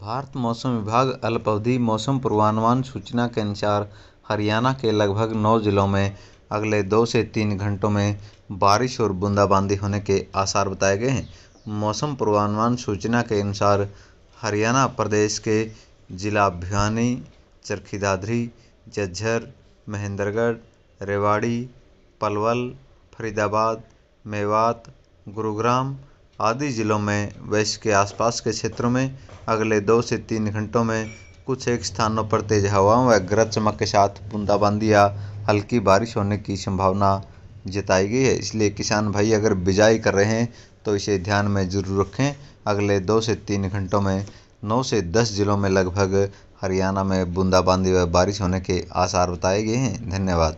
भारत मौसम विभाग अल्पावधि मौसम पूर्वानुमान सूचना के अनुसार हरियाणा के लगभग नौ जिलों में अगले दो से तीन घंटों में बारिश और बूंदाबांदी होने के आसार बताए गए हैं। मौसम पूर्वानुमान सूचना के अनुसार हरियाणा प्रदेश के जिला भिवानी चरखी दादरी झज्जर महेंद्रगढ़, रेवाड़ी, पलवल, फरीदाबाद, मेवात, गुरुग्राम आदि ज़िलों में व इसके आसपास के क्षेत्रों में, अगले दो से तीन घंटों में कुछ एक स्थानों पर तेज़ हवाओं व गरज चमक के साथ बूंदाबांदी या हल्की बारिश होने की संभावना जताई गई है। इसलिए किसान भाई अगर बिजाई कर रहे हैं तो इसे ध्यान में ज़रूर रखें। अगले दो से तीन घंटों में नौ से दस ज़िलों में लगभग हरियाणा में बूंदाबांदी व बारिश होने के आसार बताए गए हैं। धन्यवाद।